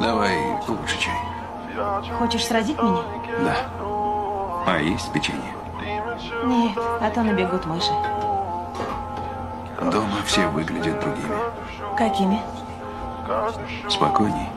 Давай лучше чай. Хочешь сразить меня? Да. А есть печенье? Нет, а то набегут мыши. Дома все выглядят другими. Какими? Спокойней.